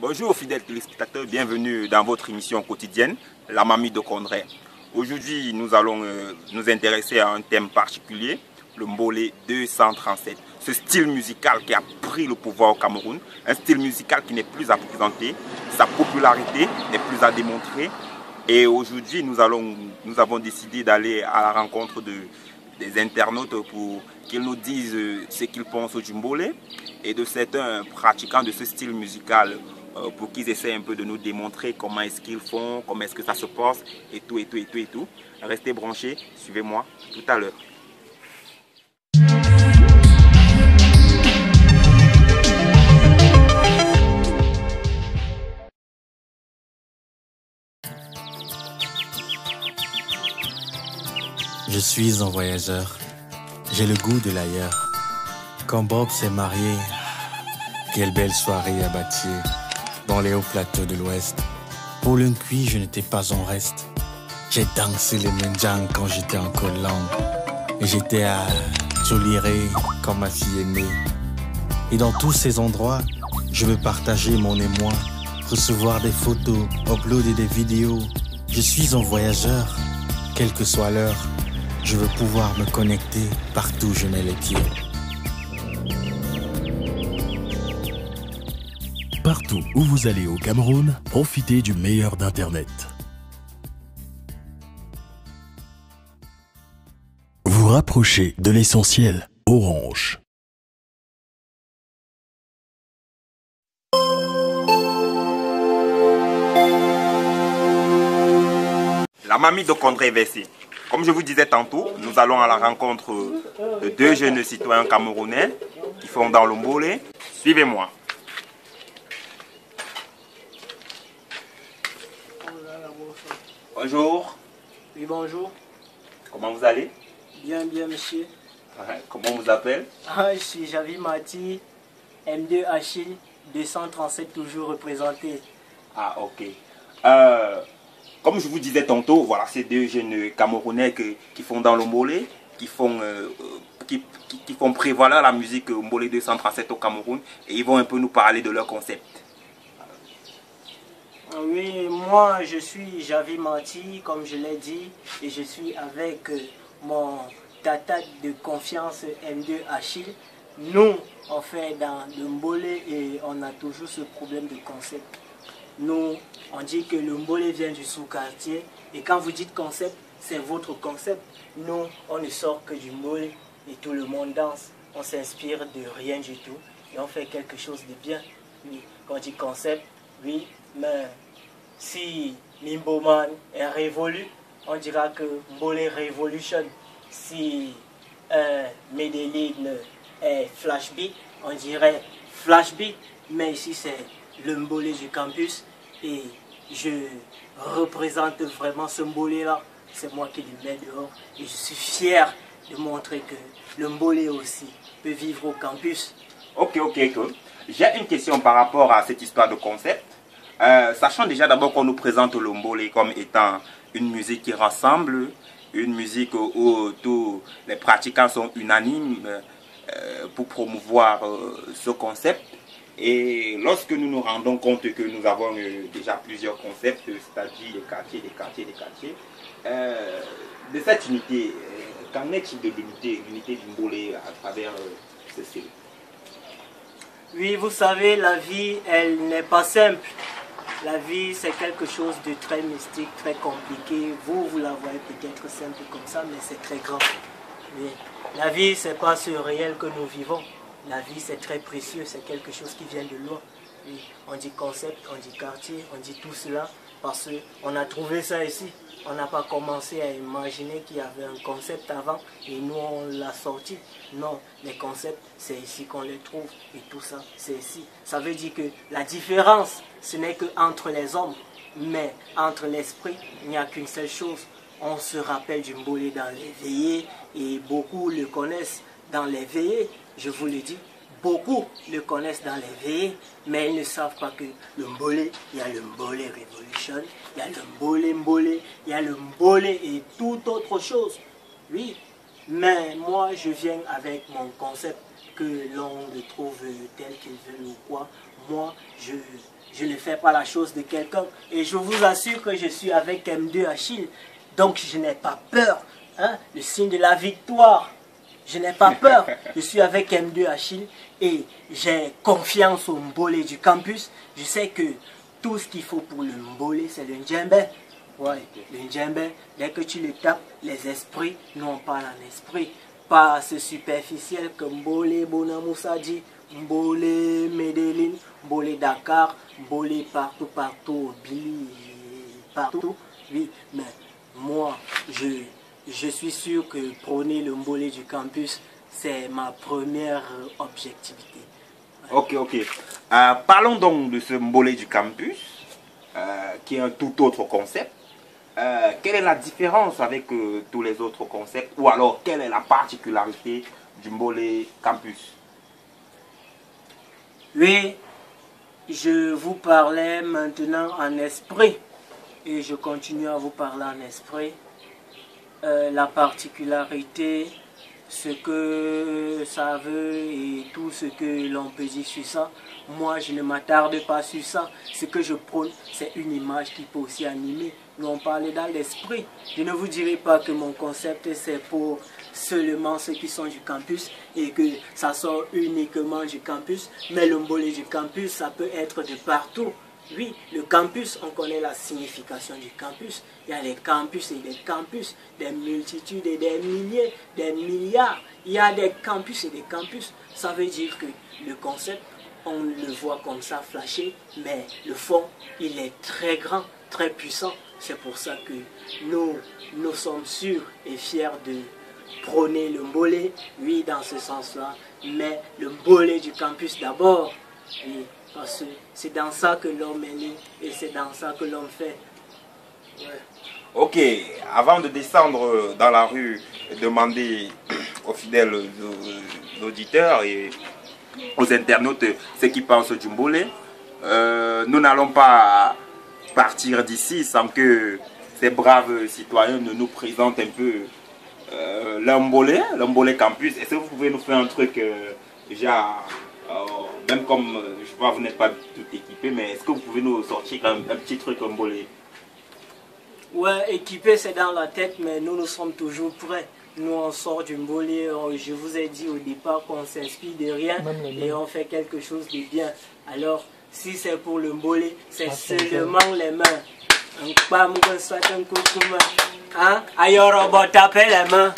Bonjour fidèles téléspectateurs, bienvenue dans votre émission quotidienne, La Mamie de Condré. Aujourd'hui, nous allons euh, nous intéresser à un thème particulier, le Mbolé 237. Ce style musical qui a pris le pouvoir au Cameroun, un style musical qui n'est plus à présenter, sa popularité n'est plus à démontrer. Et aujourd'hui, nous, avons décidé d'aller à la rencontre de, des internautes pour qu'ils nous disent euh, ce qu'ils pensent du Mbolé et de certains pratiquants de ce style musical pour qu'ils essaient un peu de nous démontrer comment est-ce qu'ils font, comment est-ce que ça se passe et tout et tout et tout et tout. Restez branchés, suivez-moi tout à l'heure. Je suis un voyageur. J'ai le goût de l'ailleurs. Quand Bob s'est marié, quelle belle soirée à bâtir dans les hauts plateaux de l'Ouest. Pour l'un cuit, je n'étais pas en reste. J'ai dansé les menjang quand j'étais en Colombe. Et j'étais à tolérer comme ma fille aimée. Et dans tous ces endroits, je veux partager mon émoi, recevoir des photos, uploader des vidéos. Je suis un voyageur, quelle que soit l'heure. Je veux pouvoir me connecter partout où je mets les pieds. Partout où vous allez au Cameroun, profitez du meilleur d'Internet. Vous rapprochez de l'essentiel. Orange. La mamie de Condré Vessi. Comme je vous disais tantôt, nous allons à la rencontre de deux jeunes citoyens camerounais qui font dans le Mbolé. Suivez-moi. Bonjour. Oui, bonjour. Comment vous allez? Bien, bien, monsieur. Comment vous appelez ah, Je suis Javi Mati, M2 Achille, 237 toujours représenté. Ah, ok. Euh, comme je vous disais tantôt, voilà, ces deux jeunes Camerounais qui font dans le Mbolé, qui font, euh, qui, font prévaloir la musique Mbolé 237 au Cameroun, et ils vont un peu nous parler de leur concept. Oui, moi je suis Javi Mati, comme je l'ai dit, et je suis avec euh, mon tata de confiance M2 Achille. Nous, on fait dans le Mbolé et on a toujours ce problème de concept. Nous, on dit que le Mbolé vient du sous-quartier. Et quand vous dites concept, c'est votre concept. Nous, on ne sort que du Mbolé et tout le monde danse. On s'inspire de rien du tout et on fait quelque chose de bien. Quand on dit concept, oui, mais si Nimboman est révolu, on dira que Mbolé Revolution. Si euh, Medellin est flashbeat, on dirait flashbeat. Mais ici, c'est le Mbolé du campus et je représente vraiment ce mbolé-là. C'est moi qui le mets dehors et je suis fier de montrer que le mbolé aussi peut vivre au campus. Ok, ok, ok. J'ai une question par rapport à cette histoire de concept. Euh, sachant déjà d'abord qu'on nous présente le mbolé comme étant une musique qui rassemble, une musique où, tous les pratiquants sont unanimes euh, pour promouvoir euh, ce concept. Et lorsque nous nous rendons compte que nous avons déjà plusieurs concepts, c'est-à-dire des quartiers, des quartiers, des quartiers, de cette unité, qu'en est-il de l'unité, l'unité du Mbolé à travers ce style? Oui, vous savez, la vie, elle n'est pas simple. La vie, c'est quelque chose de très mystique, très compliqué. Vous, vous la voyez peut-être simple comme ça, mais c'est très grand. la vie, c'est pas ce réel que nous vivons. La vie, c'est très précieux, c'est quelque chose qui vient de loin. on dit concept, on dit quartier, on dit tout cela parce qu'on a trouvé ça ici. On n'a pas commencé à imaginer qu'il y avait un concept avant et nous on l'a sorti. Non, les concepts, c'est ici qu'on les trouve et tout ça, c'est ici. Ça veut dire que la différence, ce n'est que entre les hommes, mais entre l'esprit, il n'y a qu'une seule chose. On se rappelle du Mbolé dans les veillées et beaucoup le connaissent dans les veillées je vous le dis, beaucoup le connaissent dans les veillées, mais ils ne savent pas que le mbolé, il y a le mbolé Revolution, il y a le mbolé mbolé, il y a le mbolé et tout autre chose. Oui, mais moi je viens avec mon concept que l'on le trouve tel qu'il veut ou quoi. Moi, je je ne fais pas la chose de quelqu'un. Et je vous assure que je suis avec M2 Achille. Donc je n'ai pas peur. Hein? Le signe de la victoire. Je n'ai pas peur. Je suis avec M2 Achille et j'ai confiance au Mbolé du campus. Je sais que tout ce qu'il faut pour le Mbolé, c'est le djembe. Ouais, le djembe, dès que tu le tapes, les esprits, nous on parle en esprit. Pas ce superficiel que Mbolé Bonamoussa dit. Mbolé Medellin, Mbolé Dakar, Mbolé partout, partout, Billy, partout. Oui, mais moi, je, je suis sûr que prôner le Mbolé du campus, c'est ma première objectivité. Ok, ok. Euh, parlons donc de ce Mbolé du campus, euh, qui est un tout autre concept. Euh, quelle est la différence avec euh, tous les autres concepts ou alors quelle est la particularité du Mbolé campus? Oui, je vous parlais maintenant en esprit et je continue à vous parler en esprit. Euh, la particularité, ce que ça veut et tout ce que l'on peut dire sur ça. Moi, je ne m'attarde pas sur ça. Ce que je prône, c'est une image qui peut aussi animer. Nous, on parle dans l'esprit. Je ne vous dirai pas que mon concept, c'est pour seulement ceux qui sont du campus et que ça sort uniquement du campus. Mais le du campus, ça peut être de partout. Oui, le campus, on connaît la signification du campus. Il y a des campus et des campus, des multitudes et des milliers, des milliards. Il y a des campus et des campus. Ça veut dire que le concept, on le voit comme ça flasher, mais le fond, il est très grand, très puissant. C'est pour ça que nous, nous sommes sûrs et fiers de prôner le mbolé, oui, dans ce sens-là, mais le mbolé du campus d'abord. Oui, parce que c'est dans ça que l'homme est né et c'est dans ça que l'homme fait. Ok, avant de descendre dans la rue et demander aux fidèles auditeurs et aux internautes ce qu'ils pensent du Mbolé, euh, nous n'allons pas partir d'ici sans que ces braves citoyens ne nous présentent un peu euh, l'Mbolé, l'Mbolé Campus. Est-ce que vous pouvez nous faire un truc euh, euh, même comme, euh, je vois, vous n'êtes pas tout équipé, mais est-ce que vous pouvez nous sortir même un petit truc Mbolé Ouais, équipé c'est dans la tête, mais nous, nous sommes toujours prêts. Nous, on sort du mbolé. on- Je vous ai dit au départ qu'on s'inspire de rien et on fait quelque chose de bien. Alors, si c'est pour le mbolé, c'est seulement les mains. Un pam, un soit un coucou, Hein? Ailleurs, on va taper les mains.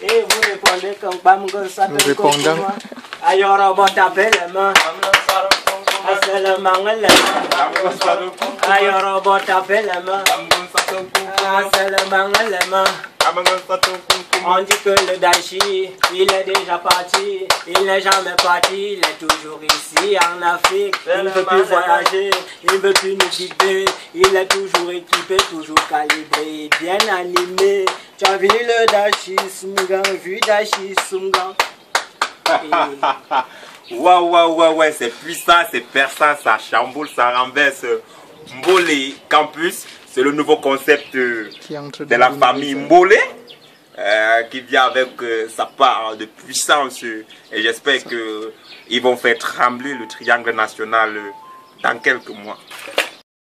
Et vous répondez qu'un pam, un soit un le main, les mains. Ailleurs, on dit que le Dashi, il est déjà parti, il n'est jamais parti, il est toujours ici en Afrique. Il ne veut plus voyager, il ne veut plus nous quitter, il est toujours équipé, toujours calibré, bien animé. Tu as vu le Dashi, Sungan, vu Dashi, Sungan. Waouh, waouh, waouh, ouais, c'est puissant, c'est perçant, ça chamboule, ça renverse. Mbolé Campus, c'est le nouveau concept euh, de la famille. Mbolé, euh, qui vient avec euh, sa part de puissance. et j'espère que ils vont faire trembler le triangle national dans quelques mois.